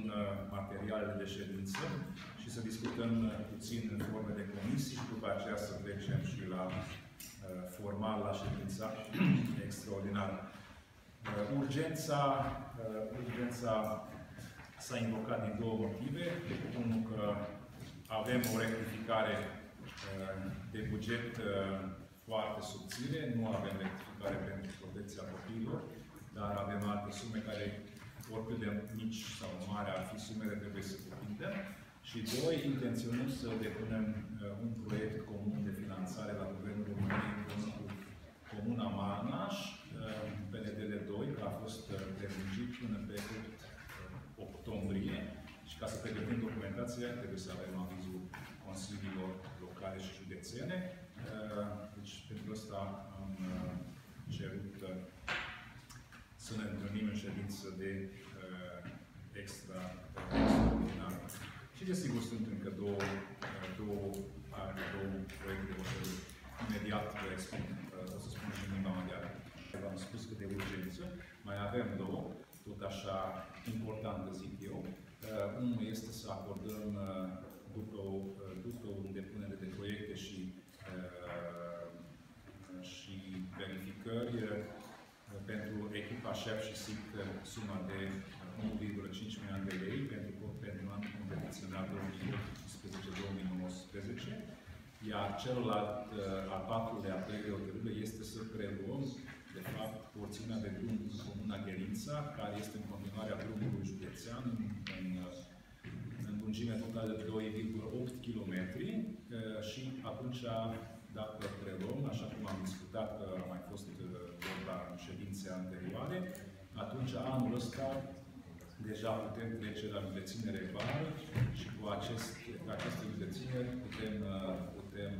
expun uh, materialele de ședință și să discutăm uh, puțin în forme de comisii și după aceea să trecem și la formal la ședința extraordinară. Urgența, urgența s-a invocat din două motive. Unul că avem o rectificare de buget foarte subțire, nu avem rectificare pentru protecția copiilor, dar avem alte sume care, oricât de mici sau mari ar fi sumele, trebuie să cuprindă. Și doi, intenționăm să depunem uh, un proiect comun de finanțare la Guvernul României împreună cu Comuna Manaș, uh, PNDL 2, care a fost uh, prelungit până pe 8 uh, octombrie. Și ca să pregătim documentația, trebuie să avem avizul Consiliilor Locale și Județene. Uh, deci, pentru asta am uh, cerut să ne întâlnim în ședință de uh, extra, extraordinară. Și desigur sunt încă două, uh, două, are două proiecte de hotărâri. Imediat vă expun, uh, o să spun și în limba maghiară. V-am spus că de urgență, mai avem două, tot așa importante zic eu. Uh, unul este să acordăm uh, după, o, uh, după o îndepunere de proiecte și, uh, și verificări, uh, pentru echipa șef și SIC suma de 1,5 milioane de lei pentru, pentru anul competițional 2018-2019, iar celălalt, uh, al patrulea proiect de hotărâre este să preluăm, de fapt, porțiunea de drum în Comuna Gherința, care este în continuare a drumului județean, în, în, în lungime totală de 2,8 km și atunci dacă preluăm, așa cum am discutat că a mai fost uh, vorba în ședințe anterioare, atunci anul ăsta deja putem trece la județinere vară și cu, acest, cu aceste județineri putem, uh, putem